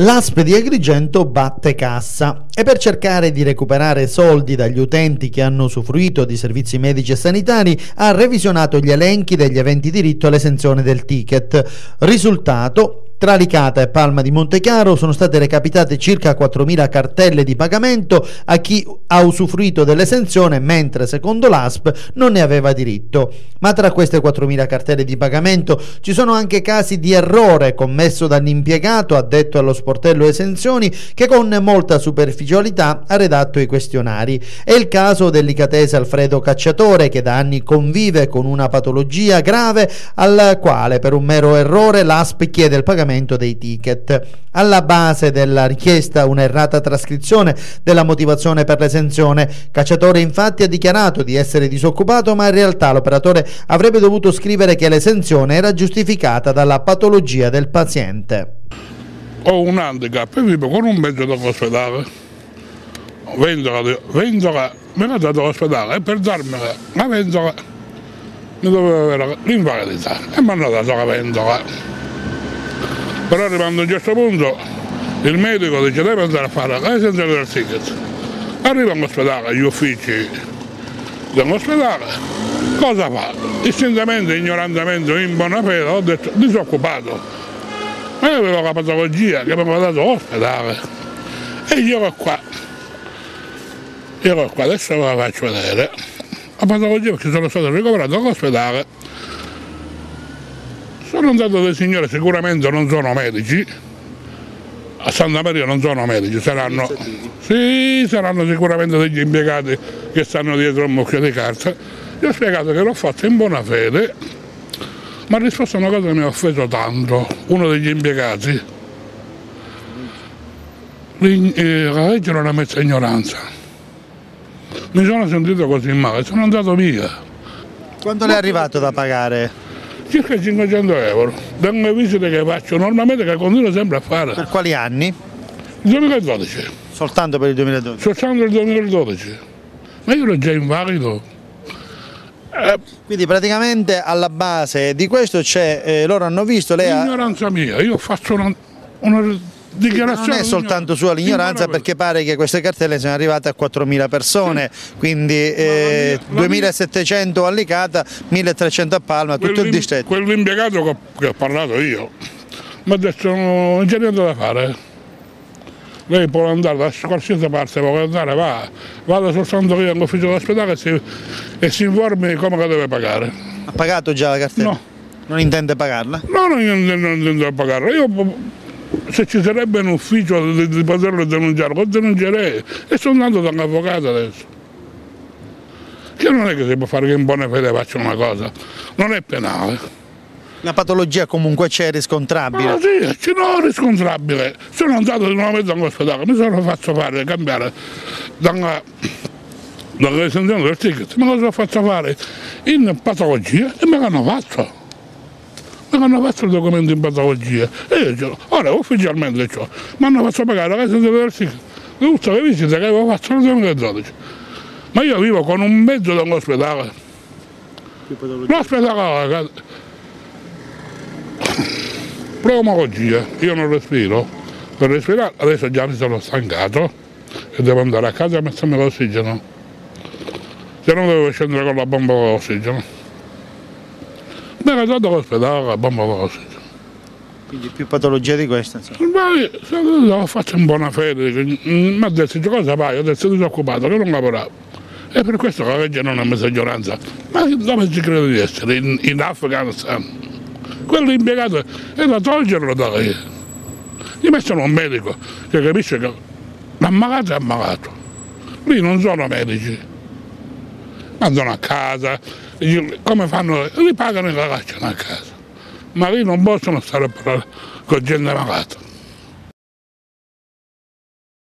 L'ASP di Agrigento batte cassa e per cercare di recuperare soldi dagli utenti che hanno usufruito di servizi medici e sanitari ha revisionato gli elenchi degli aventi diritto all'esenzione del ticket. Risultato tra Licata e Palma di Montechiaro sono state recapitate circa 4.000 cartelle di pagamento a chi ha usufruito dell'esenzione mentre secondo l'ASP non ne aveva diritto. Ma tra queste 4.000 cartelle di pagamento ci sono anche casi di errore commesso dall'impiegato addetto allo sportello esenzioni che con molta superficialità ha redatto i questionari. È il caso del licatese Alfredo Cacciatore che da anni convive con una patologia grave al quale per un mero errore l'ASP chiede il pagamento pagamento dei ticket. Alla base della richiesta un'errata trascrizione della motivazione per l'esenzione. Cacciatore infatti ha dichiarato di essere disoccupato ma in realtà l'operatore avrebbe dovuto scrivere che l'esenzione era giustificata dalla patologia del paziente. Ho un handicap e vivo con un mezzo dall'ospedale. Vendola, vendola, me l'ha dato all'ospedale e per darmela la vendola mi doveva avere l'invalidità e mi hanno dato la vendola però arrivando a un certo punto il medico dice deve andare a fare l'esenzione del ticket. Arriva all'ospedale, agli uffici dell'ospedale, cosa fa? Distintamente, ignorantemente, in buona fede, ho detto disoccupato. Ma io avevo la patologia che mi aveva dato all'ospedale e io ero qua. Io ero qua, adesso ve la faccio vedere. La patologia perché sono stato ricoverato all'ospedale sono andato dei signori, sicuramente non sono medici, a Santa Maria non sono medici, saranno, sì, saranno sicuramente degli impiegati che stanno dietro un mucchio di carta. Gli ho spiegato che l'ho fatto in buona fede, ma ha risposto a una cosa che mi ha offeso tanto, uno degli impiegati. Eh, la legge non ha messo ignoranza. Mi sono sentito così male, sono andato via. Quanto le è arrivato da pagare? Circa 500 euro, da una visita che faccio normalmente che continuo sempre a fare. Per quali anni? 2012. Soltanto per il 2012? Soltanto per il 2012. Ma io ero già invalido. Eh, Quindi praticamente alla base di questo c'è, eh, loro hanno visto lei... L'ignoranza mia, io faccio una, una. Non è soltanto sua l'ignoranza perché pare che queste cartelle siano arrivate a 4.000 persone, sì. quindi eh, 2.700 a Licata, 1.300 a Palma, tutto il distretto. Quell'impiegato che ho parlato io mi ha detto non c'è niente da fare. Lei può andare da qualsiasi parte, può andare, va, vada soltanto io all'ufficio dell'ospedale e, e si informi come deve pagare. Ha pagato già la cartella? No. Non intende pagarla? No, non intendo pagarla. Io se ci sarebbe un ufficio di, di poterlo denunciare, lo denuncerei e sono andato da un avvocato adesso. Che non è che si può fare che in buona fede faccia una cosa, non è penale. La patologia comunque c'è riscontrabile? Ah, sì, c'è no, riscontrabile. Sono andato di nuovo all'ospedale, mi sono fatto fare, cambiare dalla, dall'esenzione del ticket, me lo sono fatto fare in patologia e me l'hanno fatto mi hanno fatto il documento in patologia e io ce l'ho. Ora ufficialmente ciò, mi hanno fatto pagare la casa dell'università, tutte le visite che avevo fatto nel 2012. Ma io vivo con un mezzo dall'ospedale. L'ospedale pneumologia, io non respiro, per respirare adesso già mi sono stancato e devo andare a casa a mettermi l'ossigeno, se no devo scendere con la bomba dell'ossigeno. Era dato all'ospedale la bomba dell'ossigeno. Quindi più patologia di questa? Beh, l'ho fatto in buona fede, mi ha detto cosa fai? Ho detto disoccupato, che non lavoravo. E per questo la legge non ha messo ignoranza. Ma dove si crede di essere? In, in Afghanistan. Quello impiegato è da toglierlo da lì. Gli mettono un medico che capisce che l'ammalato è ammalato. Lì non sono medici. Andano a casa, come fanno? Li pagano e la lasciano a casa. Ma lì non possono stare con gente malata.